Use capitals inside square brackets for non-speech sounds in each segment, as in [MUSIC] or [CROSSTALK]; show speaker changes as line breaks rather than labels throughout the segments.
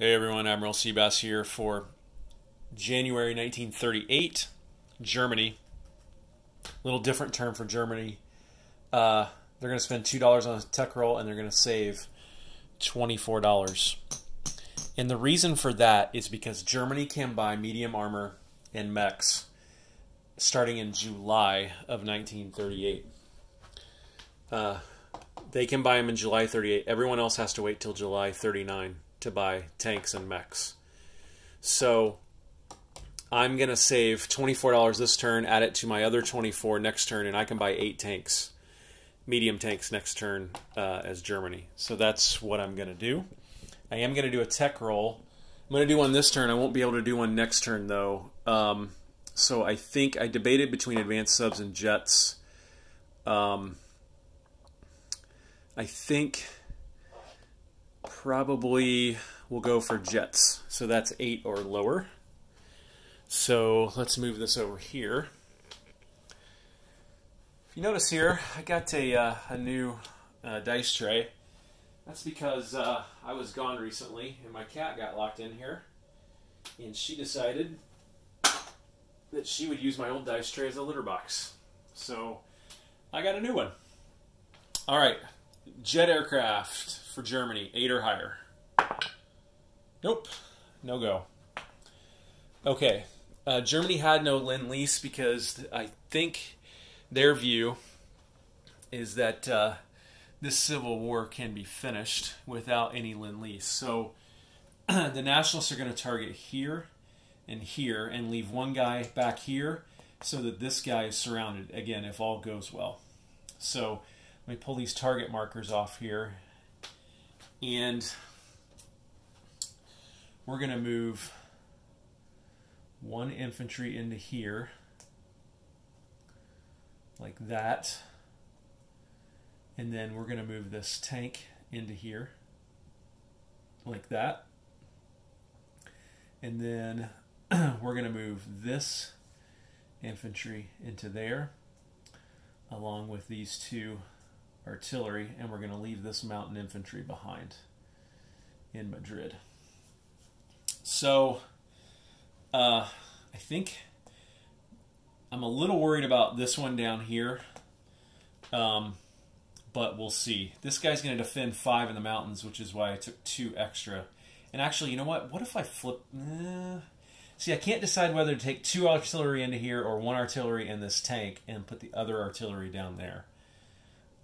Hey everyone, Admiral Sea Bass here for January 1938, Germany. A little different term for Germany. Uh, they're going to spend $2 on a tech roll and they're going to save $24. And the reason for that is because Germany can buy medium armor and mechs starting in July of 1938. Uh, they can buy them in July 38. Everyone else has to wait till July 39 to buy tanks and mechs. So I'm going to save $24 this turn, add it to my other 24 next turn, and I can buy eight tanks, medium tanks next turn uh, as Germany. So that's what I'm going to do. I am going to do a tech roll. I'm going to do one this turn. I won't be able to do one next turn, though. Um, so I think I debated between advanced subs and jets. Um, I think probably we'll go for jets. So that's eight or lower. So let's move this over here. If you notice here, I got a, uh, a new uh, dice tray. That's because uh, I was gone recently and my cat got locked in here. And she decided that she would use my old dice tray as a litter box. So I got a new one. All right, jet aircraft for Germany, eight or higher. Nope, no go. Okay, uh, Germany had no Lend Lease because I think their view is that uh, this civil war can be finished without any Lend Lease. So [CLEARS THROAT] the nationalists are going to target here and here and leave one guy back here so that this guy is surrounded again if all goes well. So let me pull these target markers off here. And we're going to move one infantry into here like that. And then we're going to move this tank into here like that. And then [CLEARS THROAT] we're going to move this infantry into there along with these two artillery, and we're going to leave this mountain infantry behind in Madrid. So, uh, I think I'm a little worried about this one down here, um, but we'll see. This guy's going to defend five in the mountains, which is why I took two extra. And actually, you know what? What if I flip... Eh, see, I can't decide whether to take two artillery into here or one artillery in this tank and put the other artillery down there.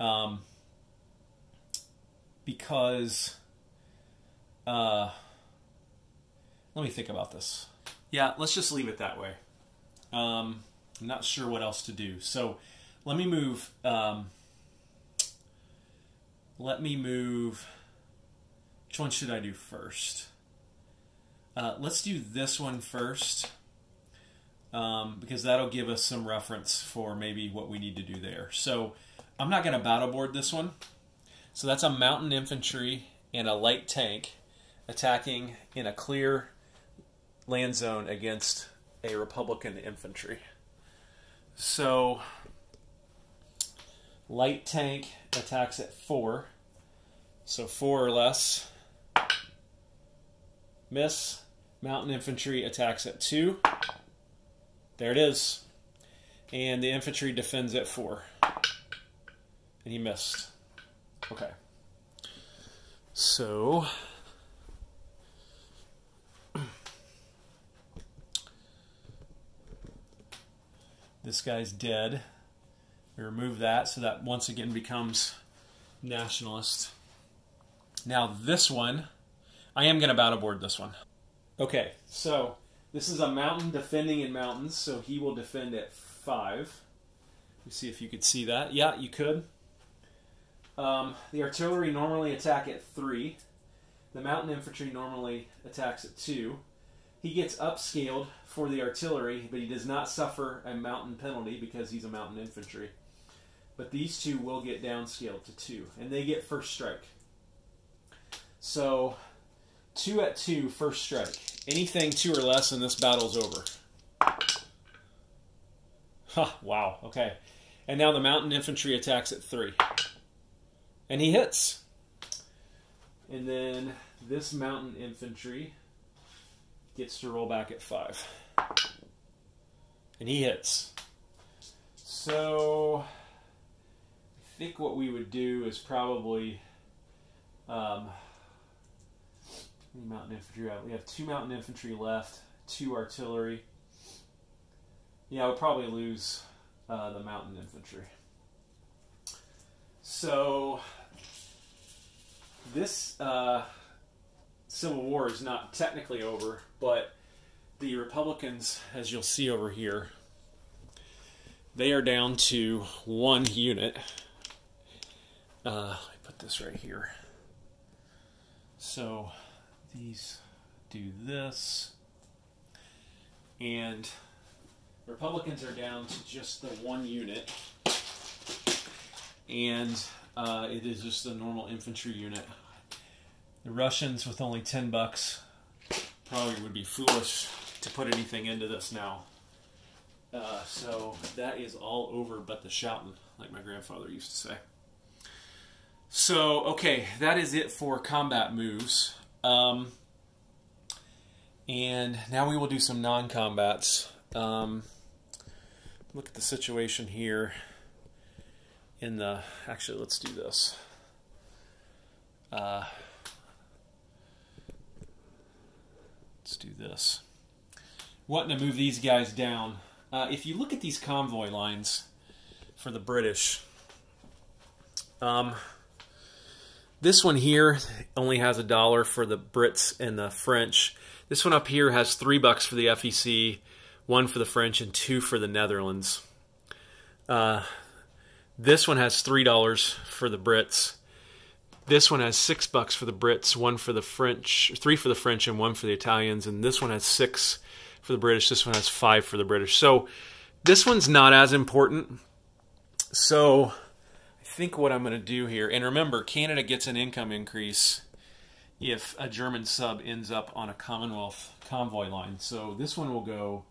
Um, because, uh, let me think about this. Yeah, let's just leave it that way. Um, I'm not sure what else to do. So let me move, um, let me move, which one should I do first? Uh, let's do this one first um, because that'll give us some reference for maybe what we need to do there. So I'm not going to battle board this one. So that's a mountain infantry and a light tank attacking in a clear land zone against a Republican infantry. So light tank attacks at four. So four or less. Miss. Mountain infantry attacks at two. There it is. And the infantry defends at four. And he missed. Okay. So this guy's dead. We remove that so that once again becomes nationalist. Now this one, I am going to battle board this one. Okay, so this is a mountain defending in mountains, so he will defend at five. Let me see if you could see that. Yeah, you could. Um, the artillery normally attack at 3. The mountain infantry normally attacks at 2. He gets upscaled for the artillery, but he does not suffer a mountain penalty because he's a mountain infantry. But these two will get downscaled to 2, and they get first strike. So, 2 at 2, first strike. Anything 2 or less, and this battle's over. Huh, wow, okay. And now the mountain infantry attacks at 3. And he hits. And then this mountain infantry gets to roll back at five. And he hits. So I think what we would do is probably um, mountain infantry. We have two mountain infantry left, two artillery. Yeah, I would probably lose uh, the mountain infantry. So this uh, Civil War is not technically over, but the Republicans, as you'll see over here, they are down to one unit. Uh, I put this right here. So these do this, and Republicans are down to just the one unit, and uh, it is just a normal infantry unit. The Russians, with only 10 bucks, probably would be foolish to put anything into this now. Uh, so that is all over but the shouting, like my grandfather used to say. So, okay, that is it for combat moves. Um, and now we will do some non-combats. Um, look at the situation here in the... Actually, let's do this. Uh, let's do this. Wanting to move these guys down. Uh, if you look at these convoy lines for the British, um, this one here only has a dollar for the Brits and the French. This one up here has three bucks for the FEC, one for the French, and two for the Netherlands. Uh, this one has three dollars for the Brits. This one has six bucks for the Brits, one for the French, three for the French, and one for the Italians. And this one has six for the British. This one has five for the British. So this one's not as important. So I think what I'm going to do here, and remember, Canada gets an income increase if a German sub ends up on a Commonwealth convoy line. So this one will go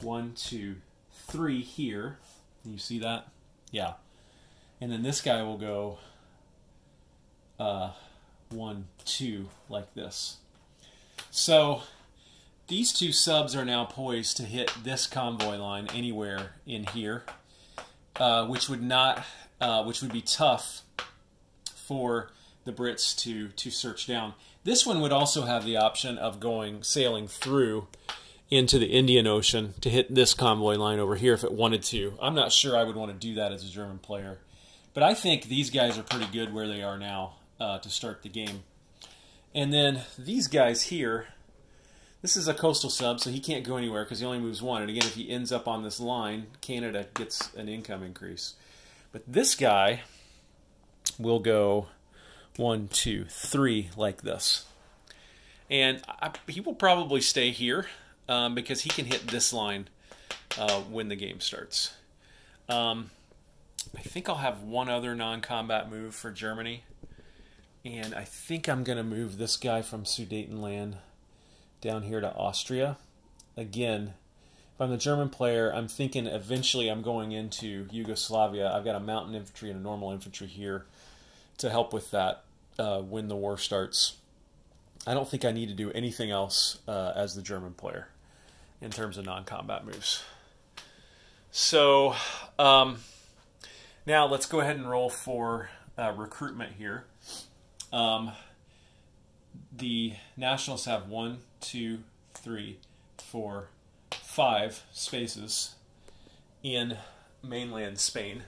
one, two, three here. You see that? Yeah. And then this guy will go uh, one, two, like this. So these two subs are now poised to hit this convoy line anywhere in here, uh, which would not, uh, which would be tough for the Brits to to search down. This one would also have the option of going sailing through into the Indian Ocean to hit this convoy line over here if it wanted to. I'm not sure I would want to do that as a German player, but I think these guys are pretty good where they are now uh, to start the game. And then these guys here this is a coastal sub, so he can't go anywhere because he only moves one. And again, if he ends up on this line, Canada gets an income increase. But this guy will go one, two, three, like this. And I, he will probably stay here um, because he can hit this line uh, when the game starts. Um, I think I'll have one other non-combat move for Germany. And I think I'm going to move this guy from Sudetenland down here to Austria. Again, if I'm the German player, I'm thinking eventually I'm going into Yugoslavia. I've got a mountain infantry and a normal infantry here to help with that uh, when the war starts. I don't think I need to do anything else uh, as the German player in terms of non-combat moves. So um, now let's go ahead and roll for uh, recruitment here. Um, the Nationals have one, two, three, four, five spaces in mainland Spain.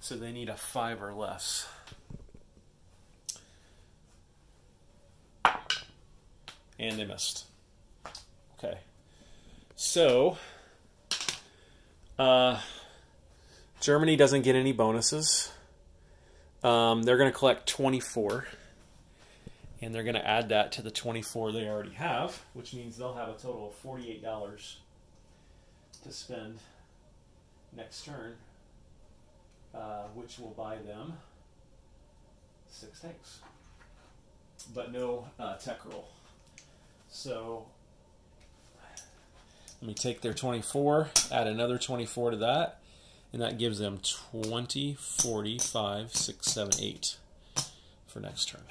So they need a five or less. And they missed. Okay. So, uh, Germany doesn't get any bonuses. Um, they're going to collect 24 and they're going to add that to the 24 they already have, which means they'll have a total of $48 to spend next turn, uh, which will buy them six tanks, but no uh, tech roll. So let me take their 24, add another 24 to that, and that gives them 20, 40, 5, 6, 7, 8 for next turn.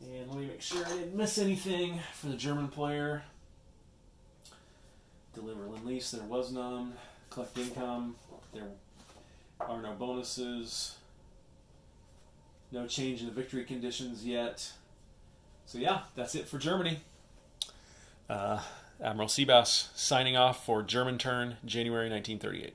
And let me make sure I didn't miss anything for the German player. Deliver Lend Lease, there was none. Collect income, there are no bonuses. No change in the victory conditions yet. So yeah, that's it for Germany. Uh, Admiral Sea Bass signing off for German turn, January 1938.